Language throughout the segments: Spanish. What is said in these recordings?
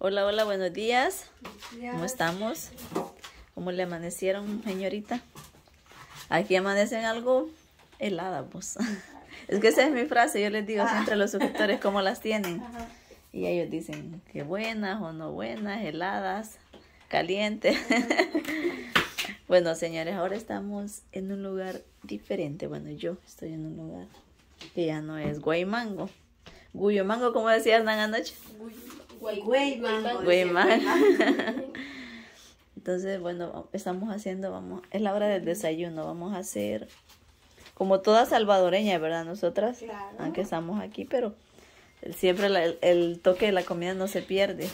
Hola, hola, buenos días. ¿Cómo estamos? ¿Cómo le amanecieron, señorita? Aquí amanecen algo helada, pues. Es que esa es mi frase, yo les digo siempre a los suscriptores cómo las tienen. Y ellos dicen que buenas o no buenas, heladas, calientes. bueno, señores, ahora estamos en un lugar diferente. Bueno, yo estoy en un lugar que ya no es Guaymango. Guyomango, como decía Hernán anoche. Guaymango. Entonces, bueno, estamos haciendo, vamos, es la hora del desayuno, vamos a hacer como toda salvadoreña, ¿verdad? Nosotras, Claro. aunque estamos aquí, pero siempre la- el, el toque de la comida no se pierde.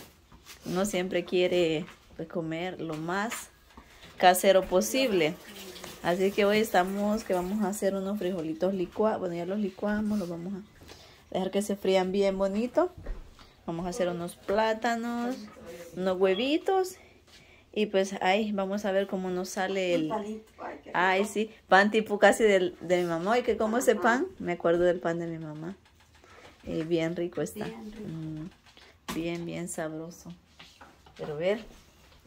Uno siempre quiere pues, comer lo más casero posible. Así que hoy estamos, que vamos a hacer unos frijolitos licuados. Bueno, ya los licuamos, los vamos a dejar que se frían bien bonito. Vamos a hacer unos plátanos, unos huevitos. Y pues ahí vamos a ver cómo nos sale el... Ay, sí, pan tipo casi del, de mi mamá. ¿Y que como ese pan? Me acuerdo del pan de mi mamá. Eh, bien rico está. Mm, bien, bien sabroso. Pero ver,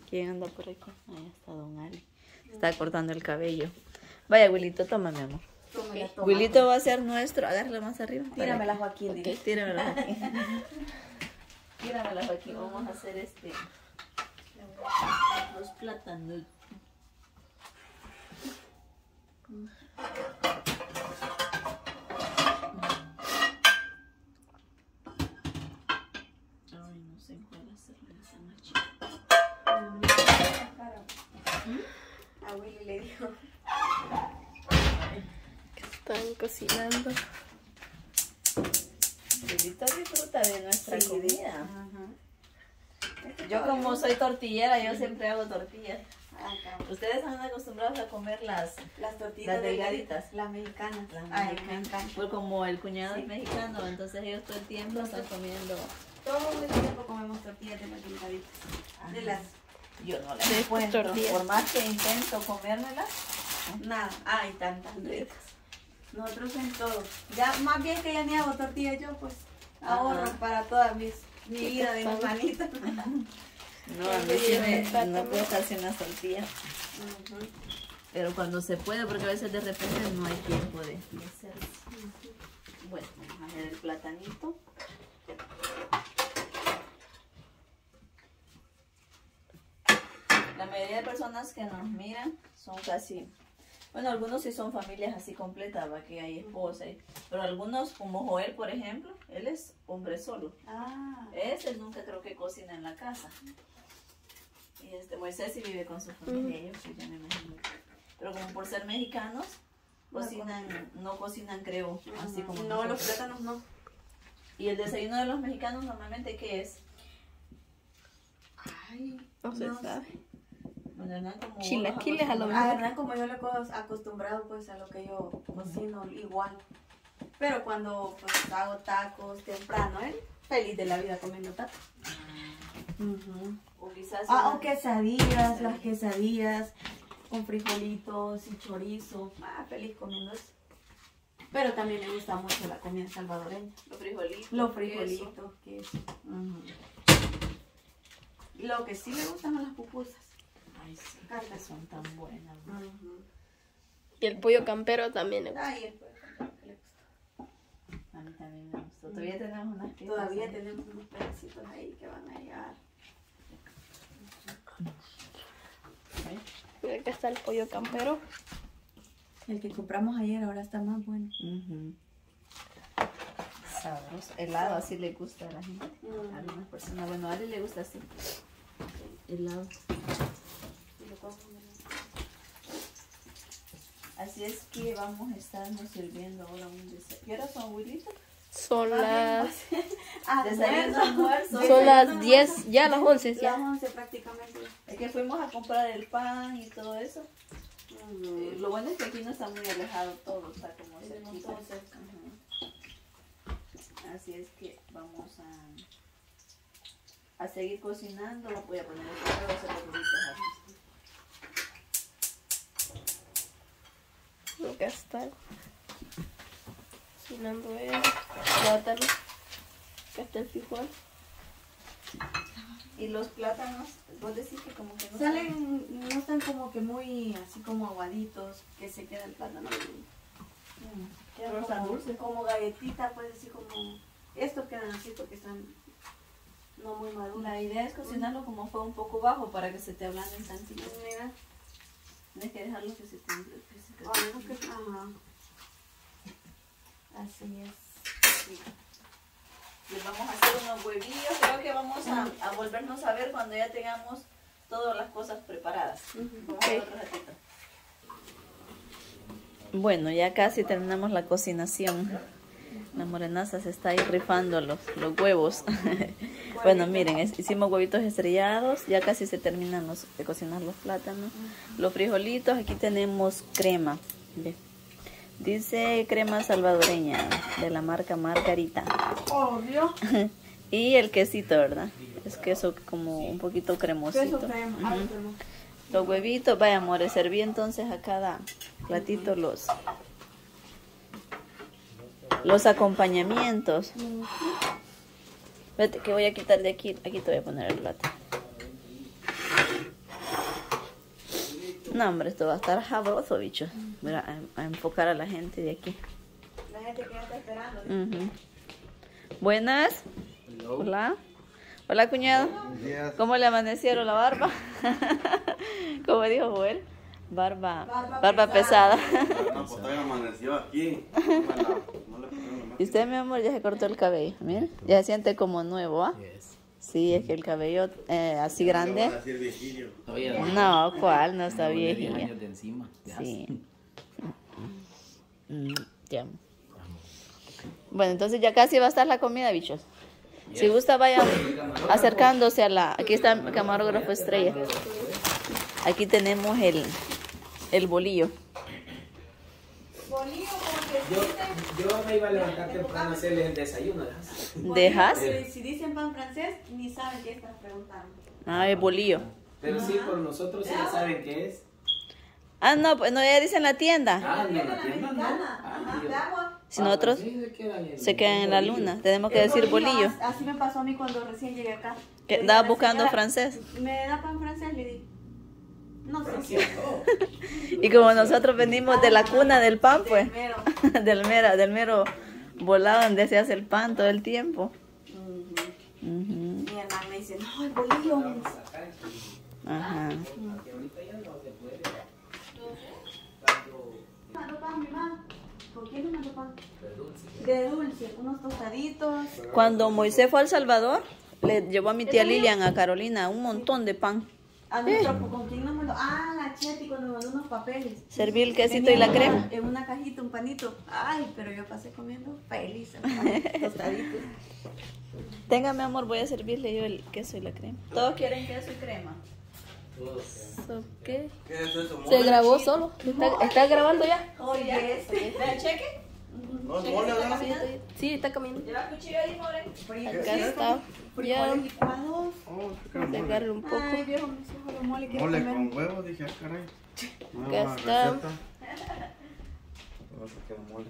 ¿quién anda por aquí? Ahí está Don Ali. Está cortando el cabello. Vaya, Wilito, toma, mi amor. Wilito va a ser nuestro. Agárralo más arriba. Tíramela, Joaquín. Tíramela, Joaquín. tíramela, Joaquín. Vamos a hacer este. Los plátanos. Ay, no sé cuál hacerle esa noche. A Willy le dijo. Están cocinando. Wilito disfruta de nuestra Sí, comida. Yo como soy tortillera, yo siempre hago tortillas. Acá. Ustedes están acostumbrados a comer las Las tortillas Las delgaditas. Las mexicanas. Las Ay, me mexicanas. encantan. Pues como el cuñado Sí. es mexicano, entonces ellos todo el tiempo están comiendo. Todo el tiempo comemos tortillas de las delgaditas. De las. Yo no las encuentro. Por más que intento comérmelas. Nada. Ay, tan, tan ricas. Nosotros en todo. Ya, más bien que ya ni hago tortillas yo, pues. Ajá. Ahorro para toda mis, mi ¿Qué vida de mi tal? manita. No, a mí sí me, no puedo estar sin las tortillas. Ujú. Pero cuando se puede, porque a veces de repente no hay tiempo de, de hacerlo. Bueno, vamos a hacer el platanito. La mayoría de personas que nos miran son casi, bueno, algunos sí son familias así completas, va que hay esposa, y- pero algunos como Joel, por ejemplo, él es hombre solo. Ah. Ese nunca creo que cocina en la casa. Y este Moisés sí vive con su familia, ellos sí, ya me imagino. Pero como por ser mexicanos, No cocinan, no cocinan creo, así como No, los plátanos no. Y el desayuno de los mexicanos normalmente ¿qué es? Ay, No se No sabe. Como Chilaquiles a lo mejor. verdad, como yo le acostumbrado pues a lo que yo cocino igual. Pero cuando pues hago tacos temprano, ¿eh? Feliz de la vida comiendo tacos. o quizás Ah, o quesadillas, las quesadillas con frijolitos y chorizo. Ah, feliz comiendo eso. Pero también me gusta mucho la comida salvadoreña. los frijolitos. Los queso. frijolitos, queso. Ujú. Lo que sí me gustan son las pupusas. Ay, sí, Carne. que son tan buenas. ¿no? Y el pollo campero también. le gusta. Ay, el pollo con que le gusta. A mí también me gustó. Todavía tenemos unas piezas Todavía ahí. tenemos unos pedacitos ahí que van a llegar. ¿Eh? Mira, acá está el pollo campero. El que compramos ayer ahora está más bueno. Sabroso. Helado así le gusta a la gente. Mm. A algunas personas. Bueno, a Ali le gusta así. Helado. Y lo podemos comer. Así es que vamos a estarnos sirviendo ahora un desayuno. ¿Qué horas son, Wilito? Son las, Ah, Desayuno, almuerzo. son las 10, ya las 11. Las Ya. 11 prácticamente. Es que fuimos a comprar el pan y todo eso. Eh, Lo bueno es que aquí no está muy alejado todo, está como cerquita. todo cerca. Ajá. Así es que vamos a, a seguir cocinando. Voy a poner el correo, hacer los burritos está. Cocinando el plátano. Acá está el frijol. ¿Y los plátanos? Vos decís que como que no Salen, no están como que muy así como aguaditos, que se queda el plátano. Queda Rosa como- dulce, como galletita, pues así como... Estos quedan así porque están no muy maduros. La idea es cocinarlo como fue un poco bajo para que se te ablanden tantito. Mira, Tienes que dejarlo que se. Que que- ajá. Así es. Les vamos a hacer unos huevillos. Creo que vamos a, a volvernos a ver cuando ya tengamos todas las cosas preparadas. Vamos a ver otro ratito. Bueno, ya casi terminamos la cocinación. La morenaza se está ahí rifando los, los huevos. bueno, miren, es- hicimos huevitos estrellados. Ya casi se terminan los, de cocinar los plátanos. Los frijolitos, aquí tenemos crema. Ve. Dice crema salvadoreña de la marca Margarita. Obvio. Y el quesito, ¿verdad? Es queso como un poquito cremosito. Queso crema. crema. Los huevitos, vaya amores, serví entonces a cada platito los los acompañamientos. Vete que voy a quitar de aquí, aquí te voy a poner el plato. No, hombre, esto va a estar sabroso, bicho. Voy a, a enfocar a la gente de aquí. La gente que ya está esperando. Buenas. Hola. Hola, cuñado. ¿Cómo le amanecieron la barba? Como dijo Joel. Barba, Barba barba pesada. No, pues todavía amaneció aquí. Bueno, no le pusieron la Y usted, mi amor, ya se cortó el cabello. Mire, ya se siente como nuevo, ¿ah? Sí, es que el cabello eh, así grande. No, ¿cuál? No está de 10 viejilla. años de encima. Ya. Sí. Mm, ya. Bueno, entonces ya casi va a estar la comida, bichos. Si gusta, vaya acercándose a la... Aquí está el camarógrafo estrella. Aquí tenemos el, el bolillo. Bolillo, Yo, yo me iba a levantar temprano a hacerles el desayuno. ¿verdad? ¿Dejas? si- Si dicen pan francés, ni saben qué están preguntando. Ah, el bolillo. Pero sí, por nosotros sí ya saben qué es. Ah, no, pues no, ya dicen la tienda. Ah, no, La la tienda no. mexicana, Ah, ajá, yo- de agua. Si nosotros se quedan en, se quedan en la luna, tenemos que El decir bolillo. as- Así me pasó a mí cuando recién llegué acá. Que Le dije andaba a la buscando señora, francés. ¿Me da pan francés? Le di. No sé. Y como nosotros venimos de la cuna del pan, pues, Primero. del mero, del mero volado donde se hace el pan todo el tiempo. Ujú. Mi hermana me dice, no, el bolillo. Ajá. De dulce, unos tostaditos. Cuando Moisés fue a El Salvador, le llevó a mi tía Lilian, a Carolina, un montón de pan. A nuestro, ¿con quién nos mandó? Ah, Cheti cuando mandó unos papeles. Serví el quesito y la crema. En una cajita, un panito. Ay, pero yo pasé comiendo feliz. Tostaditos. Tenga, mi amor, voy a servirle yo el queso y la crema. ¿Todos quieren queso y crema? ¿Qué? ¿Qué es eso? Se grabó solo. ¿Está, está grabando ya? Oye, este. ¿Vea, cheque? ¿No es mole, verdad? Sí, está caminando. ¿Lleva cuchillo ahí, more? Acá está. Ya. Licuados. Oh, qué Vamos a mole. sacarle un poco. Ay, viejo, mis hijos de mole Mole con huevo, dije, ah, caray. Acá está. Vamos a sacar mole.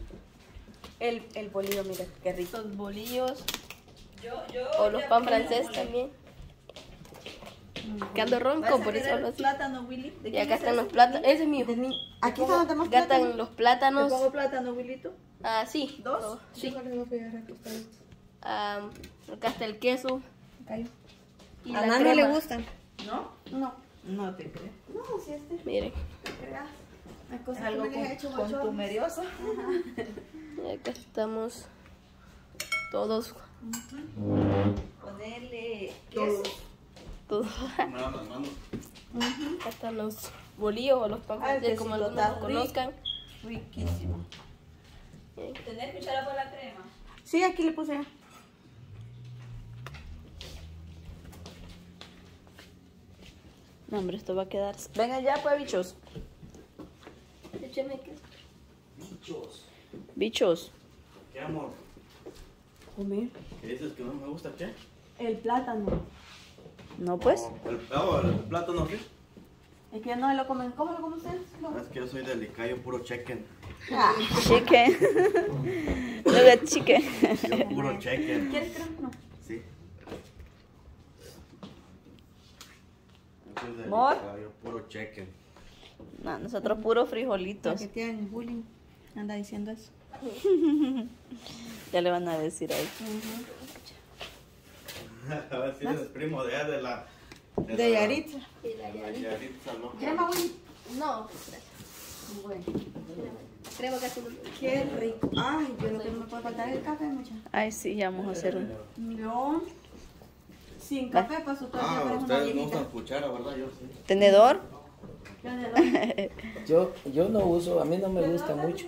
El, el bolillo, mira, qué rico. Los bolillos. Yo, yo. O los pan francés también. Que ando ronco, por eso hablo así. plátano, Willy? ¿De Y acá es están los plátanos. Ese es mío. De ni- Aquí está donde tenemos Acá están plátano. los ¿Le plátanos. pongo plátano, Willito? Ah, sí. ¿Dos? Oh, Sí. Ah, acá está el queso. Cayó. Y A la Nano le gustan. ¿No? No. No te creo. No, si este. Miren. creas. Hay cosas Algo que me hecho contumerioso. Acá estamos todos. Ponerle queso. todos. Las manos. Acá están los bolillos o los pan Ay, francés, como algunos lo conozcan. Riquísimo. ¿Tener cuchara para la crema? Sí, aquí le puse. No, hombre, esto va a quedar. Venga ya, pues, bichos. Échame queso. Bichos. Bichos. ¿Qué amor? Comer. ¿Qué dices que no me gusta qué? El plátano. No, pues. Oh, el, oh, el plátano, ¿qué? Es que no lo comen. ¿Cómo lo comen ustedes? No. Es que yo soy delicado, puro chicken. Ah, Chicken. Luego chicken. Yo puro chicken. ¿Quieres crema? No. Sí. Mor. Yo puro cheque. No, nosotros puros Los frijolitos. que tienen bullying. Anda diciendo eso. Ya le van a decir ahí. A ver si eres primo de de la... De la- Yaritza. la Yaritza, ¿no? Crema Willy. No, Bueno. creo que sí. Qué rico. Ay, yo lo que no me puede faltar es el café, mucha. Ay, sí, ya vamos a hacer un Yo, sin café paso todo el día, Ah, pero es una ustedes no usan cuchara, ¿verdad? Yo sí. tenedor. Los- Yo, yo no uso, a mí no me gusta mucho.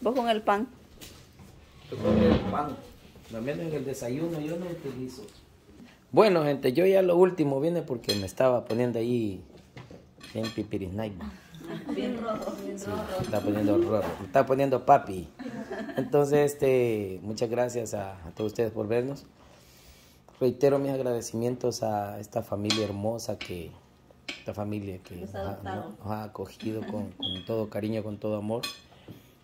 Vos con el pan. Yo como el pan. Al menos en el desayuno yo no utilizo. Bueno, gente, yo ya lo último viene porque me estaba poniendo ahí bien pipirisnay. Bien rojo. Sí, me está poniendo me está poniendo papi. Entonces, este, muchas gracias a, a todos ustedes por vernos. Reitero mis agradecimientos a esta familia hermosa que, esta familia que nos ha, nos ha acogido con, con todo cariño, con todo amor.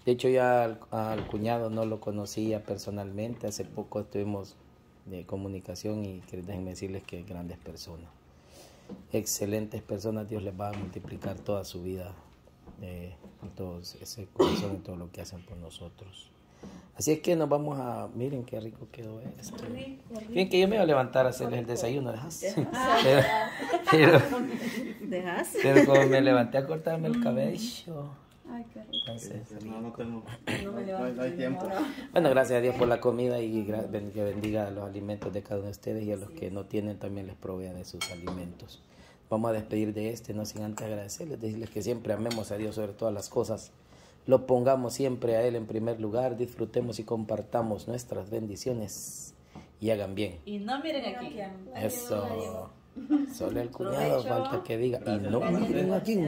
De hecho, ya al, al cuñado no lo conocía personalmente. Hace poco estuvimos de comunicación y que déjenme decirles que grandes personas. Excelentes personas. Dios les va a multiplicar toda su vida, eh, todo ese corazón y todo lo que hacen por nosotros. Así es que nos vamos a... Miren qué rico quedó esto. Bien que yo me iba a levantar a hacerles el desayuno, ¿dejas? Pero, pero, ¿Dejas? pero como me levanté a cortarme el cabello. Ay, qué rico. Entonces, No, no tengo... No hay, no hay tiempo. Bueno, gracias a Dios por la comida y que bendiga los alimentos de cada uno de ustedes y a los que no tienen también les provea de sus alimentos. Vamos a despedir de este, no sin antes agradecerles, decirles que siempre amemos a Dios sobre todas las cosas. Lo pongamos siempre a Él en primer lugar, disfrutemos y compartamos nuestras bendiciones y hagan bien. Y no miren aquí. Eso. Solo el cuñado falta que diga. Y no miren aquí.